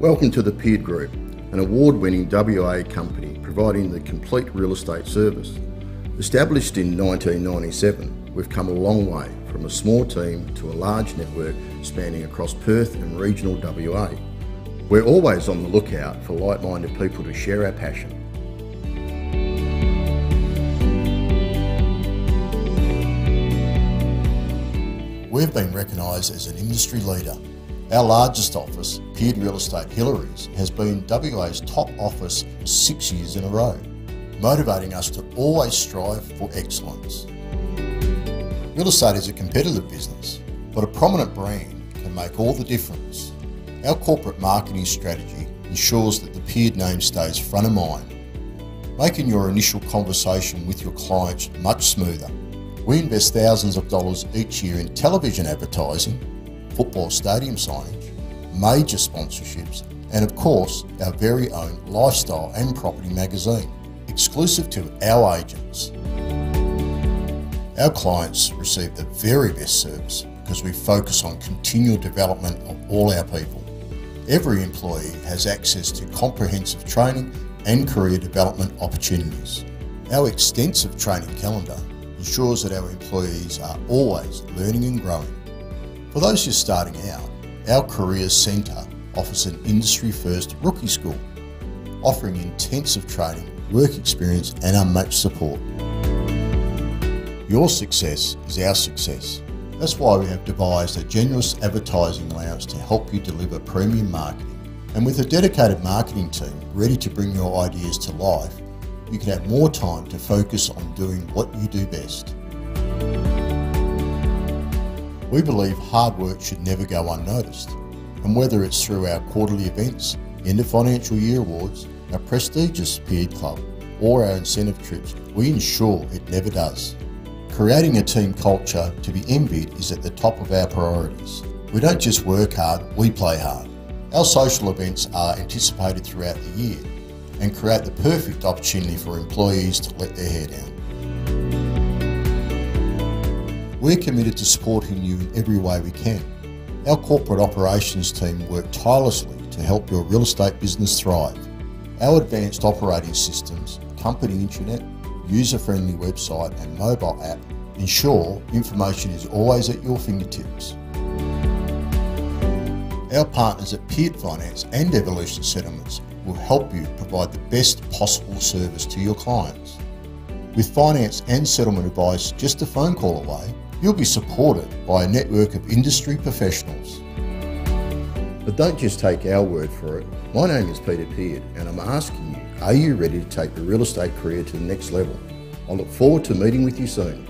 Welcome to the Peard Group, an award winning WA company providing the complete real estate service. Established in 1997, we've come a long way from a small team to a large network spanning across Perth and regional WA. We're always on the lookout for like minded people to share our passion. We've been recognised as an industry leader. Our largest office, Peard Real Estate Hillarys, has been WA's top office six years in a row, motivating us to always strive for excellence. Real estate is a competitive business, but a prominent brand can make all the difference. Our corporate marketing strategy ensures that the Peard name stays front of mind, making your initial conversation with your clients much smoother. We invest thousands of dollars each year in television advertising, football stadium signage, major sponsorships, and of course, our very own lifestyle and property magazine, exclusive to our agents. Our clients receive the very best service because we focus on continual development of all our people. Every employee has access to comprehensive training and career development opportunities. Our extensive training calendar ensures that our employees are always learning and growing. For those just starting out, our Careers Centre offers an industry first rookie school, offering intensive training, work experience, and unmatched support. Your success is our success. That's why we have devised a generous advertising allowance to help you deliver premium marketing. And with a dedicated marketing team ready to bring your ideas to life, you can have more time to focus on doing what you do best. We believe hard work should never go unnoticed, and whether it's through our quarterly events, end of financial year awards, our prestigious Peard Club, or our incentive trips, we ensure it never does. Creating a team culture to be envied is at the top of our priorities. We don't just work hard, we play hard. Our social events are anticipated throughout the year and create the perfect opportunity for employees to let their hair down. We're committed to supporting you in every way we can. Our corporate operations team work tirelessly to help your real estate business thrive. Our advanced operating systems, company intranet, user-friendly website and mobile app ensure information is always at your fingertips. Our partners at Peard Finance and Evolution Settlements will help you provide the best possible service to your clients. With finance and settlement advice just a phone call away, you'll be supported by a network of industry professionals. But don't just take our word for it. My name is Peter Peard and I'm asking you, are you ready to take your real estate career to the next level? I look forward to meeting with you soon.